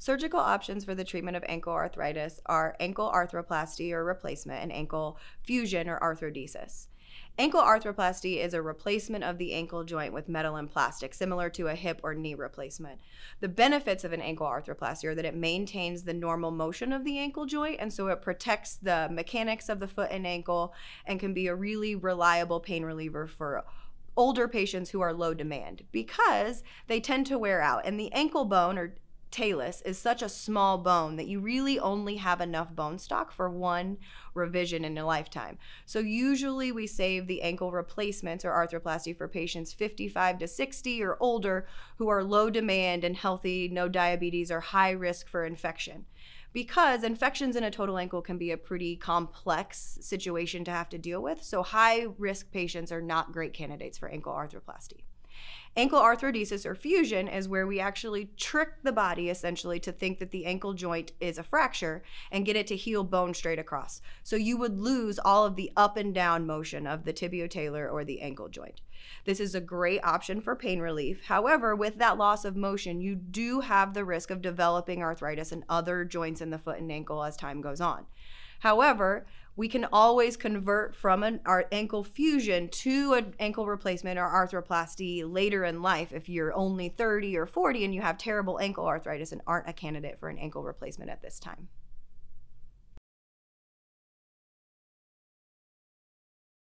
Surgical options for the treatment of ankle arthritis are ankle arthroplasty or replacement and ankle fusion or arthrodesis. Ankle arthroplasty is a replacement of the ankle joint with metal and plastic, similar to a hip or knee replacement. The benefits of an ankle arthroplasty are that it maintains the normal motion of the ankle joint, and so it protects the mechanics of the foot and ankle and can be a really reliable pain reliever for older patients who are low demand because they tend to wear out. And the ankle bone or talus is such a small bone that you really only have enough bone stock for one revision in a lifetime. So usually we save the ankle replacements or arthroplasty for patients 55 to 60 or older who are low demand and healthy, no diabetes or high risk for infection. Because infections in a total ankle can be a pretty complex situation to have to deal with. So high risk patients are not great candidates for ankle arthroplasty. Ankle arthrodesis or fusion is where we actually trick the body essentially to think that the ankle joint is a fracture and get it to heal bone straight across. So you would lose all of the up and down motion of the tibiotalar or the ankle joint. This is a great option for pain relief. However, with that loss of motion, you do have the risk of developing arthritis in other joints in the foot and ankle as time goes on. However, we can always convert from an our ankle fusion to an ankle replacement or arthroplasty later in life if you're only 30 or 40 and you have terrible ankle arthritis and aren't a candidate for an ankle replacement at this time.